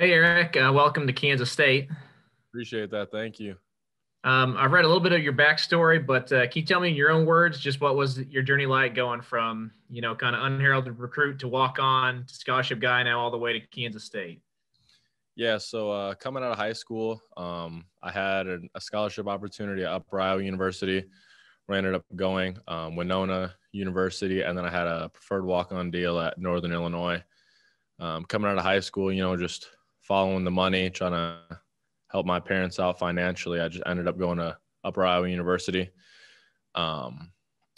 Hey, Eric. Uh, welcome to Kansas State. Appreciate that. Thank you. Um, I've read a little bit of your backstory, but uh, can you tell me in your own words just what was your journey like going from, you know, kind of unheralded recruit to walk on to scholarship guy now all the way to Kansas State? Yeah, so uh, coming out of high school, um, I had a, a, scholarship opportunity at Upper Iowa University where I ended up going, um, Winona University, and then I had a preferred walk on deal at Northern Illinois. Um, coming out of high school, you know, just following the money, trying to help my parents out financially. I just ended up going to Upper Iowa University. Um,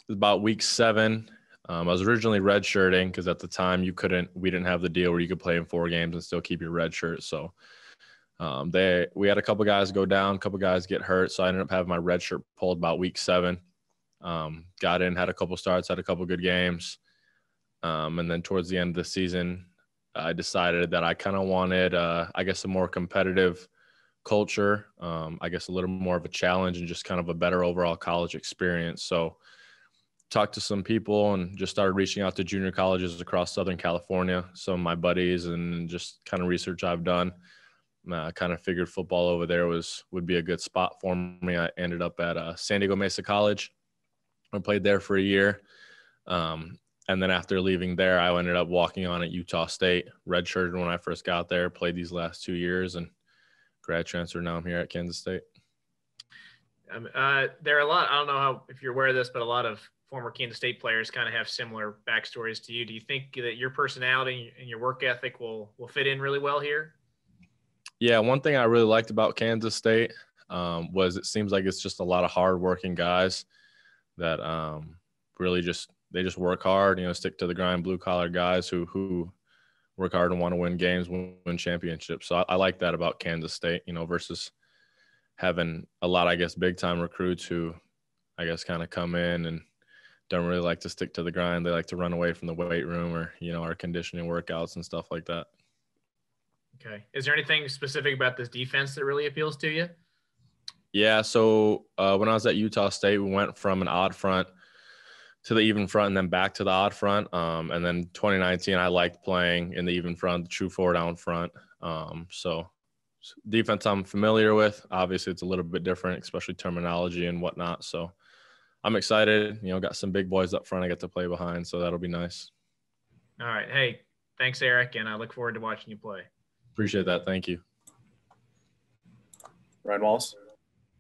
about week seven. Um, I was originally redshirting because at the time you couldn't, we didn't have the deal where you could play in four games and still keep your red shirt. So um, they, we had a couple guys go down, a couple guys get hurt. So I ended up having my red shirt pulled about week seven. Um, got in, had a couple starts, had a couple good games. Um, and then towards the end of the season, I decided that I kind of wanted, uh, I guess, a more competitive culture. Um, I guess a little more of a challenge and just kind of a better overall college experience. So, talked to some people and just started reaching out to junior colleges across Southern California. Some of my buddies and just kind of research I've done. I uh, kind of figured football over there was would be a good spot for me. I ended up at uh, San Diego Mesa College. I played there for a year. Um, and then after leaving there, I ended up walking on at Utah State, redshirted when I first got there, played these last two years, and grad transfer. Now I'm here at Kansas State. Um, uh, there are a lot. I don't know how if you're aware of this, but a lot of former Kansas State players kind of have similar backstories to you. Do you think that your personality and your work ethic will will fit in really well here? Yeah, one thing I really liked about Kansas State um, was it seems like it's just a lot of hardworking guys that um, really just they just work hard, you know, stick to the grind, blue collar guys who who work hard and want to win games, win, win championships. So I, I, like that about Kansas State, you know, versus having a lot, I guess, big time recruits who I guess kind of come in and don't really like to stick to the grind. They like to run away from the weight room or, you know, our conditioning workouts and stuff like that. Okay. Is there anything specific about this defense that really appeals to you? Yeah. So uh, when I was at Utah State, we went from an odd front – to the even front and then back to the odd front. Um, and then 2019, I liked playing in the even front, the true four down front. Um, so defense I'm familiar with. Obviously, it's a little bit different, especially terminology and whatnot. So I'm excited. You know, got some big boys up front I get to play behind, so that'll be nice. All right. Hey, thanks, Eric, and I look forward to watching you play. Appreciate that. Thank you. Ryan Wallace.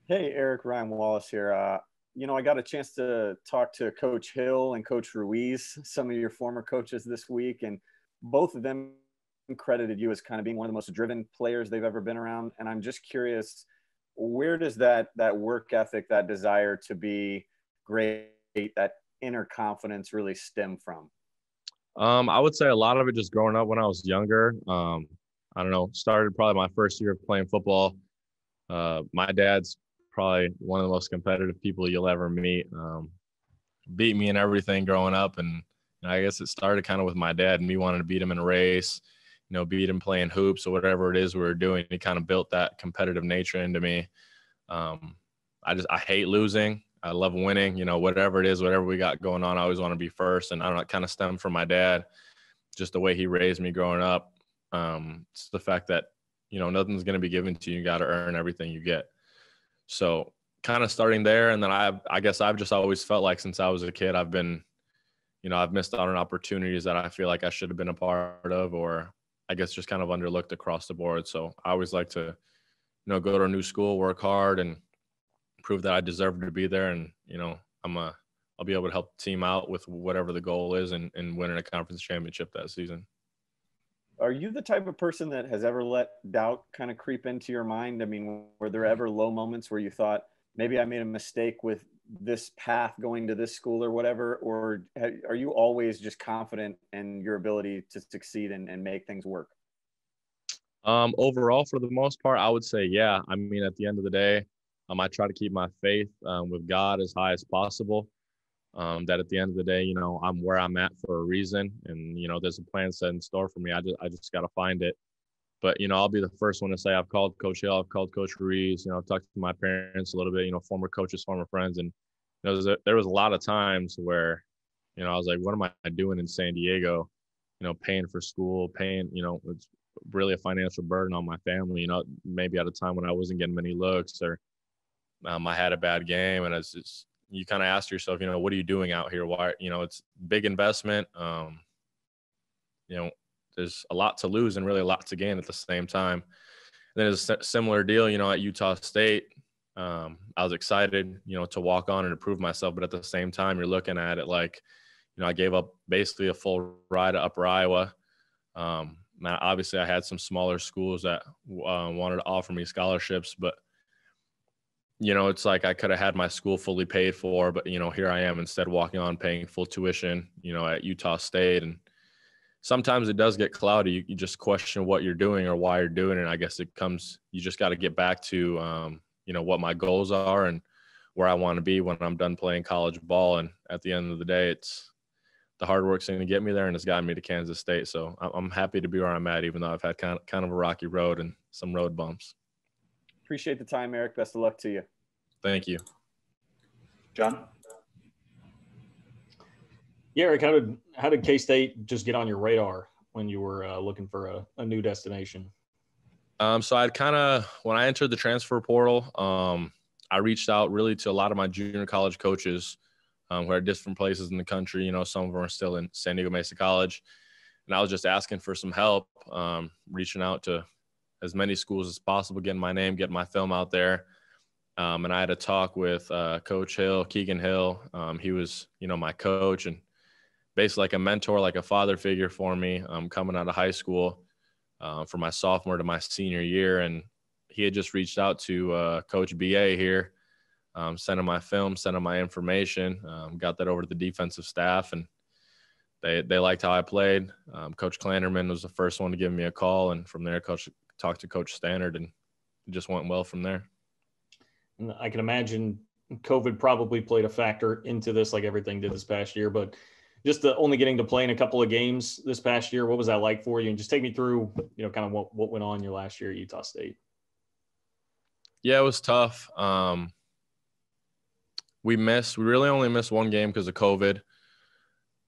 Hey, Eric. Ryan Wallace here. Uh, you know, I got a chance to talk to Coach Hill and Coach Ruiz, some of your former coaches this week, and both of them credited you as kind of being one of the most driven players they've ever been around. And I'm just curious, where does that that work ethic, that desire to be great, that inner confidence really stem from? Um, I would say a lot of it just growing up when I was younger. Um, I don't know, started probably my first year of playing football. Uh, my dad's probably one of the most competitive people you'll ever meet. Um, beat me in everything growing up, and I guess it started kind of with my dad and me wanting to beat him in a race, you know, beat him playing hoops or whatever it is we were doing. He kind of built that competitive nature into me. Um, I just I hate losing. I love winning. You know, whatever it is, whatever we got going on, I always want to be first. And I don't know, kind of stem from my dad, just the way he raised me growing up. Um, it's the fact that you know nothing's going to be given to you. You got to earn everything you get. So kind of starting there, and then I I guess I've just always felt like since I was a kid, I've been, you know, I've missed out on opportunities that I feel like I should have been a part of, or I guess just kind of underlooked across the board. So I always like to, you know, go to a new school, work hard, and prove that I deserve to be there. And you know, I'm a I'll be able to help the team out with whatever the goal is and, and winning a conference championship that season are you the type of person that has ever let doubt kind of creep into your mind? I mean, were there ever low moments where you thought maybe I made a mistake with this path going to this school or whatever? Or are you always just confident in your ability to succeed and, and make things work? Um, overall, for the most part, I would say, yeah. I mean, at the end of the day, um, I try to keep my faith um, with God as high as possible um, that at the end of the day, you know, I'm where I'm at for a reason, and you know, there's a plan set in store for me. I just I just got to find it. But you know, I'll be the first one to say I've called Coach Hill, I've called Coach Ruiz, you know, I've talked to my parents a little bit, you know, former coaches, former friends, and you know, there was a lot of times where, you know, I was like, what am I doing in San Diego? You know, paying for school, paying, you know, it's really a financial burden on my family. You know, maybe at a time when I wasn't getting many looks or um, I had a bad game, and it's, it's you kind of ask yourself, you know, what are you doing out here? Why, you know, it's big investment. Um, you know, there's a lot to lose and really a lot to gain at the same time. And then it's a similar deal, you know, at Utah State. Um, I was excited, you know, to walk on and improve myself, but at the same time, you're looking at it like, you know, I gave up basically a full ride to Upper Iowa. Um, now, obviously, I had some smaller schools that uh, wanted to offer me scholarships, but you know, it's like I could have had my school fully paid for, but you know, here I am instead walking on paying full tuition, you know, at Utah State. And sometimes it does get cloudy. You, you just question what you're doing or why you're doing it. And I guess it comes, you just got to get back to, um, you know, what my goals are and where I want to be when I'm done playing college ball. And at the end of the day, it's the hard work's going to get me there and it's gotten me to Kansas State. So I'm happy to be where I'm at, even though I've had kind of, kind of a rocky road and some road bumps. Appreciate the time, Eric. Best of luck to you. Thank you. John? Yeah, Eric, how did how did K State just get on your radar when you were uh, looking for a, a, new destination? Um, so I'd kind of when I entered the transfer portal, um, I reached out really to a lot of my junior college coaches um, who are different places in the country. You know, some of them are still in San Diego Mesa College, and I was just asking for some help, um, reaching out to as many schools as possible, getting my name, getting my film out there. Um, and I had a talk with uh, Coach Hill, Keegan Hill. Um, he was, you know, my coach and basically like a mentor, like a father figure for me um, coming out of high school uh, from my sophomore to my senior year. And he had just reached out to uh, Coach BA here, um, sent him my film, sent him my information, um, got that over to the defensive staff, and they they liked how I played. Um, Coach Klanderman was the first one to give me a call, and from there, Coach talked to Coach Stanard, and it just went well from there. And I can imagine COVID probably played a factor into this, like everything did this past year. But just the only getting to play in a couple of games this past year, what was that like for you? And just take me through, you know, kind of what, what went on your last year at Utah State. Yeah, it was tough. Um, we missed, we really only missed one game because of COVID.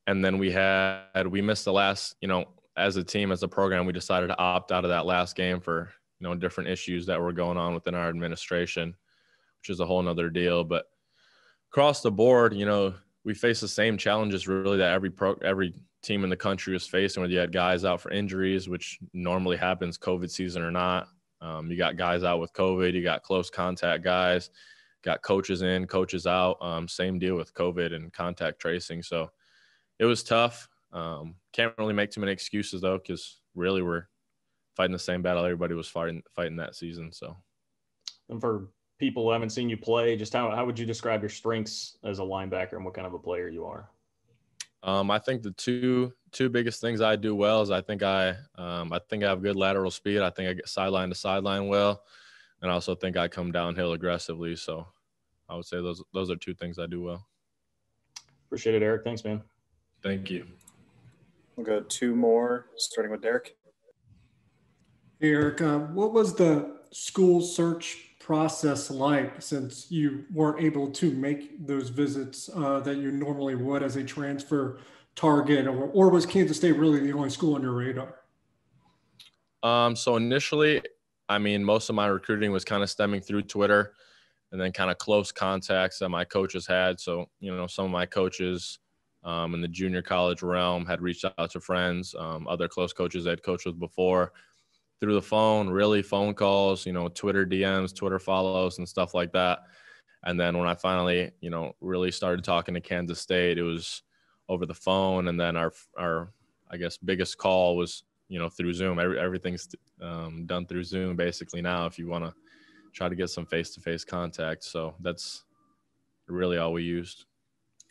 And then we had, we missed the last, you know, as a team, as a program, we decided to opt out of that last game for, you know, different issues that were going on within our administration, which is a whole nother deal. But across the board, you know, we face the same challenges really that every pro, every team in the country was facing, where you had guys out for injuries, which normally happens COVID season or not. Um, you got guys out with COVID, you got close contact guys, got coaches in, coaches out. Um, same deal with COVID and contact tracing. So it was tough. Um, can't really make too many excuses though, because really we're fighting the same battle everybody was fighting fighting that season. So, and for people who haven't seen you play, just how how would you describe your strengths as a linebacker and what kind of a player you are? Um, I think the two two biggest things I do well is I think I um, I think I have good lateral speed. I think I get sideline to sideline well, and I also think I come downhill aggressively. So, I would say those those are two things I do well. Appreciate it, Eric. Thanks, man. Thank you. We'll go two more, starting with Derek. Hey, Eric, uh, what was the school search process like since you weren't able to make those visits uh, that you normally would as a transfer target, or, or was Kansas State really the only school on your radar? Um, so initially, I mean, most of my recruiting was kind of stemming through Twitter and then kind of close contacts that my coaches had. So, you know, some of my coaches um, in the junior college realm had reached out to friends, um, other close coaches I'd coached with before through the phone, really phone calls, you know, Twitter DMs, Twitter follows, and stuff like that. And then when I finally, you know, really started talking to Kansas State, it was over the phone. And then our, our, I guess, biggest call was, you know, through Zoom. Every, everything's um, done through Zoom basically now if you want to try to get some face to face contact. So that's really all we used.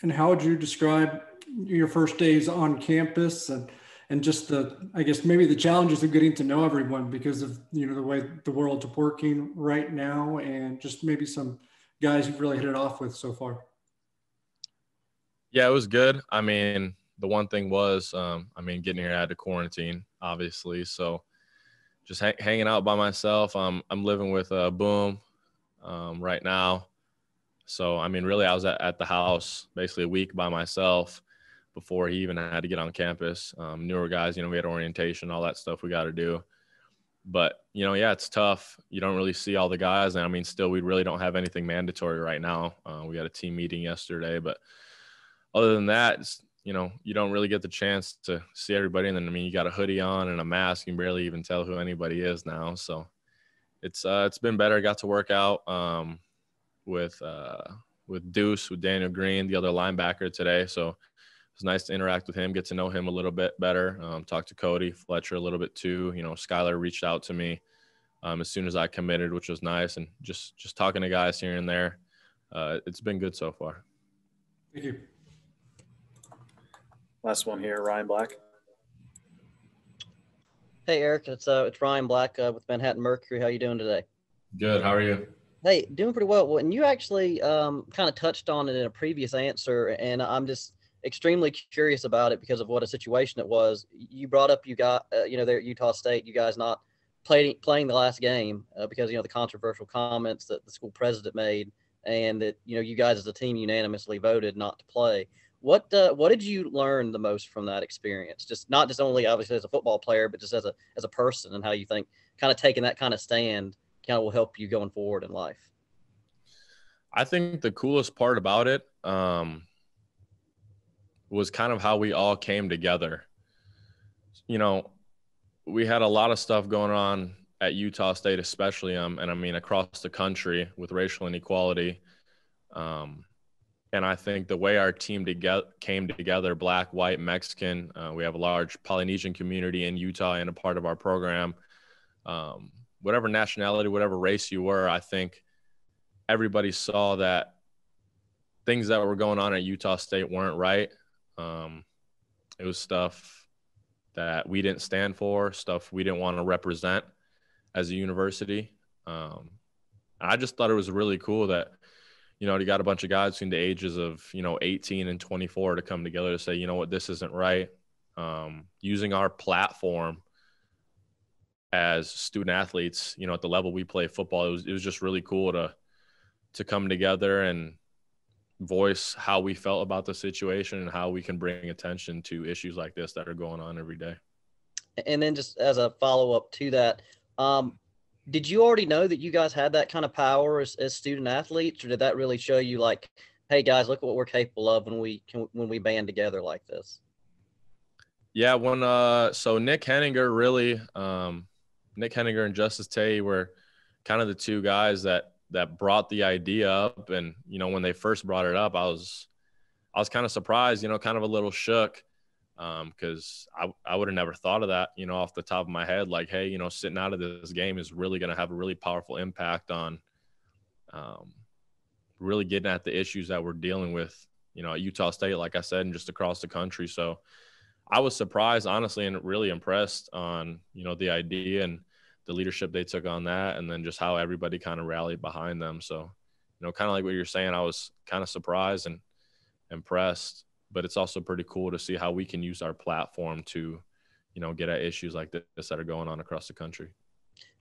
And how would you describe your first days on campus and and just the I guess maybe the challenges of getting to know everyone because of you know the way the world's working right now and just maybe some guys you've really hit it off with so far. Yeah, it was good. I mean, the one thing was, um, I mean, getting here I had to quarantine, obviously. So just ha- hanging out by myself. Um, I'm living with uh, Boom um, right now. So, I mean, really, I was at, at the house basically a week by myself before he even had to get on campus. Um, newer guys, you know, we had orientation, all that stuff we got to do. but you know, yeah, it's tough. You don't really see all the guys, and I mean, still, we really don't have anything mandatory right now. Uh, we had a team meeting yesterday, but other than that, you know, you don't really get the chance to see everybody. And then, I mean, you got a hoodie on and a mask. You can barely even tell who anybody is now. So it's uh, it's been better. I got to work out um, with uh, with Deuce, with Daniel Green, the other linebacker today. So it was nice to interact with him, get to know him a little bit better. Um, talk to Cody Fletcher a little bit too. You know, Skylar reached out to me um, as soon as I committed, which was nice, and just just talking to guys here and there. Uh, it's been good so far. Thank you. Last one here, Ryan Black. Hey Eric, it's uh it's Ryan Black uh, with Manhattan Mercury. How you doing today? Good. How are you? Hey, doing pretty well. And you actually um, kind of touched on it in a previous answer, and I'm just extremely curious about it because of what a situation it was. You brought up you got uh, you know there at Utah State, you guys not playing playing the last game uh, because you know the controversial comments that the school president made, and that you know you guys as a team unanimously voted not to play. What uh, what did you learn the most from that experience? Just not just only obviously as a football player, but just as a as a person and how you think kind of taking that kind of stand kind of will help you going forward in life. I think the coolest part about it um, was kind of how we all came together. You know, we had a lot of stuff going on at Utah State, especially, um, and I mean across the country with racial inequality. Um, and I think the way our team together came together, black, white, Mexican, uh, we have a large Polynesian community in Utah and a part of our program. Um, whatever nationality, whatever race you were, I think everybody saw that things that were going on at Utah State weren't right. Um, it was stuff that we didn't stand for, stuff we didn't want to represent as a university. Um, I just thought it was really cool that you know, you got a bunch of guys between the ages of, you know, 18 and 24 to come together to say, you know what, this isn't right. Um, using our platform as student athletes, you know, at the level we play football, it was, it was just really cool to, to come together and voice how we felt about the situation and how we can bring attention to issues like this that are going on every day. And then just as a follow up to that, um, did you already know that you guys had that kind of power as, as student athletes or did that really show you like hey guys look at what we're capable of when we can when we band together like this yeah when uh so nick heninger really um nick heninger and justus tavai were kind of the two guys that that brought the idea up and you know when they first brought it up i was i was kind of surprised you know kind of a little shook because um, I, I would have never thought of that, you know, off the top of my head. Like, hey, you know, sitting out of this game is really going to have a really powerful impact on um, really getting at the issues that we're dealing with, you know, at Utah State, like I said, and just across the country. So I was surprised, honestly, and really impressed on, you know, the idea and the leadership they took on that, and then just how everybody kind of rallied behind them. So, you know, kind of like what you're saying, I was kind of surprised and impressed but it's also pretty cool to see how we can use our platform to, you know, get at issues like this that are going on across the country.